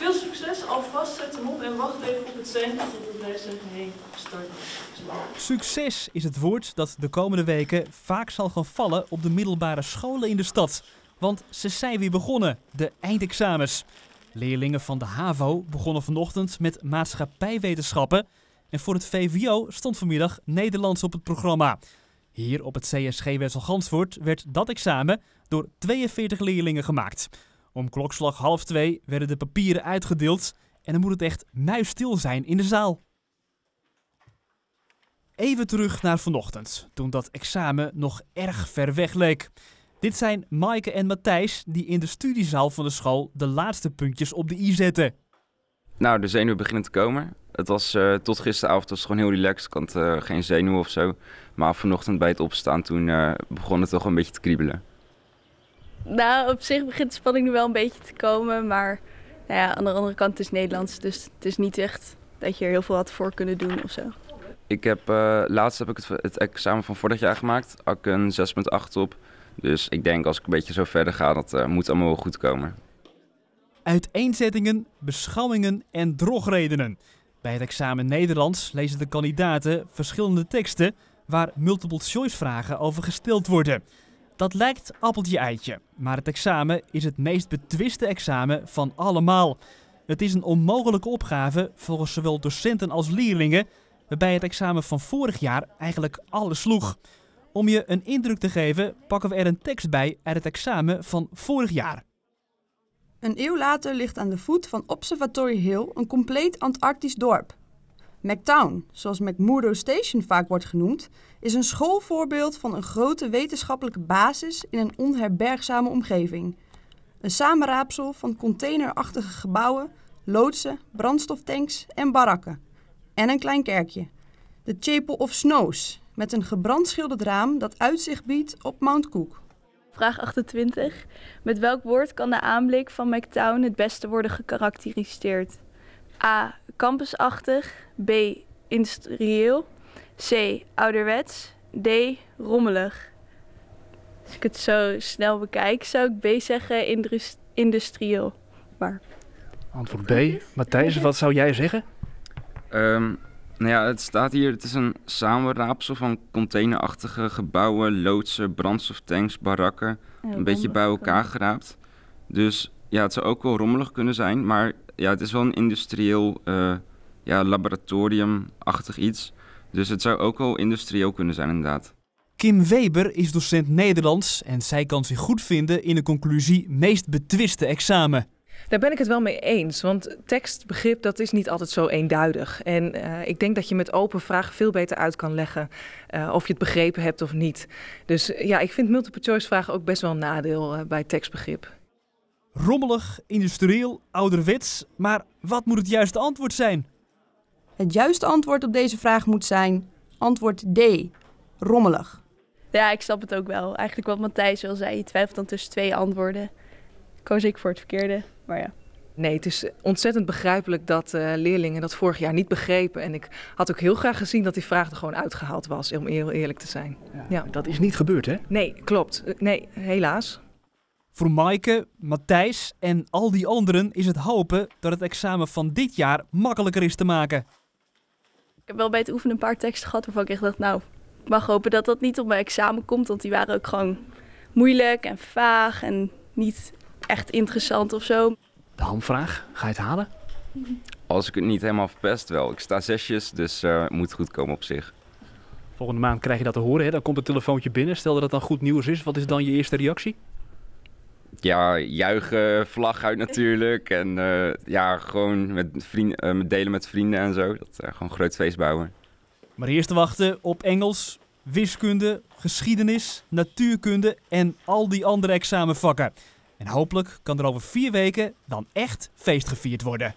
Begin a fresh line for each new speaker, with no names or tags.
Veel succes alvast, zet hem op en wacht even op het tot we blij zeggen, hey, start.
Succes is het woord dat de komende weken vaak zal gaan vallen op de middelbare scholen in de stad. Want ze zijn weer begonnen, de eindexamens. Leerlingen van de HAVO begonnen vanochtend met maatschappijwetenschappen. En voor het VWO stond vanmiddag Nederlands op het programma. Hier op het CSG Wessel Gansvoort werd dat examen door 42 leerlingen gemaakt. Om klokslag half twee werden de papieren uitgedeeld en dan moet het echt muisstil zijn in de zaal. Even terug naar vanochtend, toen dat examen nog erg ver weg leek. Dit zijn Maaike en Matthijs die in de studiezaal van de school de laatste puntjes op de i zetten.
Nou, de zenuwen beginnen te komen. Het was uh, tot gisteravond was gewoon heel relaxed. Ik had uh, geen zenuwen of zo. Maar vanochtend bij het opstaan toen uh, begon het toch een beetje te kriebelen.
Nou, op zich begint de spanning nu wel een beetje te komen. Maar nou ja, aan de andere kant het is Nederlands. Dus het is niet echt dat je er heel veel had voor kunnen doen of zo.
Ik heb, laatst heb ik het, het, examen van vorig jaar gemaakt. Ik een 6,8 op. Dus ik denk als ik een beetje zo verder ga, dat moet allemaal wel goed komen.
Uiteenzettingen, beschouwingen en drogredenen. Bij het examen Nederlands lezen de kandidaten verschillende teksten waar multiple choice vragen over gesteld worden. Dat lijkt appeltje-eitje, maar het examen is het meest betwiste examen van allemaal. Het is een onmogelijke opgave volgens zowel docenten als leerlingen, waarbij het examen van vorig jaar eigenlijk alles sloeg. Om je een indruk te geven, pakken we er een tekst bij uit het examen van vorig jaar.
Een eeuw later ligt aan de voet van Observatory Hill een compleet Antarctisch dorp. McTown, zoals McMurdo Station vaak wordt genoemd, is een schoolvoorbeeld van een grote wetenschappelijke basis in een onherbergzame omgeving. Een samenraapsel van containerachtige gebouwen, loodsen, brandstoftanks en barakken. En een klein kerkje. De Chapel of Snows, met een gebrandschilderd raam dat uitzicht biedt op Mount Cook.
Vraag 28. Met welk woord kan de aanblik van McTown het beste worden gekarakteriseerd? A. Campusachtig. B. Industrieel. C. Ouderwets. D. Rommelig. Als ik het zo snel bekijk, zou ik B zeggen industrieel. Maar...
Antwoord B. Matthijs, wat zou jij zeggen?
Um, nou ja, het staat hier, het is een samenraapsel van containerachtige gebouwen, loodsen, brandstoftanks, barakken. een beetje bij elkaar geraapt. Dus ja, het zou ook wel rommelig kunnen zijn, maar ja, het is wel een industrieel uh, ja, laboratoriumachtig iets. Dus het zou ook wel industrieel kunnen zijn, inderdaad.
Kim Weber is docent Nederlands en zij kan zich goed vinden in de conclusie meest betwiste examen.
Daar ben ik het wel mee eens, want tekstbegrip dat is niet altijd zo eenduidig. En uh, ik denk dat je met open vragen veel beter uit kan leggen uh, of je het begrepen hebt of niet. Dus ja, ik vind multiple choice vragen ook best wel een nadeel uh, bij tekstbegrip.
Rommelig, industrieel, ouderwets, maar wat moet het juiste antwoord zijn?
Het juiste antwoord op deze vraag moet zijn antwoord D, rommelig.
Ja, ik snap het ook wel. Eigenlijk wat Matthijs al zei, je twijfelt dan tussen twee antwoorden koos ik voor het verkeerde. Maar ja.
Nee, het is ontzettend begrijpelijk dat uh, leerlingen dat vorig jaar niet begrepen. En ik had ook heel graag gezien dat die vraag er gewoon uitgehaald was, om heel eerlijk te zijn.
Ja, ja. Dat is niet gebeurd, hè?
Nee, klopt. Eh, nee, helaas.
Voor Maaike, Matthijs en al die anderen is het hopen dat het examen van dit jaar makkelijker is te maken.
Ik heb wel bij het oefenen een paar teksten gehad waarvan ik echt dacht, nou, ik mag hopen dat dat niet op mijn examen komt. Want die waren ook gewoon moeilijk en vaag en niet echt interessant of zo.
De hamvraag, ga je het halen?
Als ik het niet helemaal verpest wel. Ik sta zesjes, dus uh, moet goed komen op zich.
Volgende maand krijg je dat te horen, hè? dan komt het telefoontje binnen. Stel dat het dan goed nieuws is, wat is dan je eerste reactie?
Ja, juichen, vlag uit natuurlijk. En uh, ja, gewoon uh, met delen met vrienden en zo. Dat gewoon een groot feest bouwen.
Maar eerst te wachten op Engels, wiskunde, geschiedenis, natuurkunde en al die andere examenvakken. En hopelijk kan er over vier weken dan echt feest gevierd worden.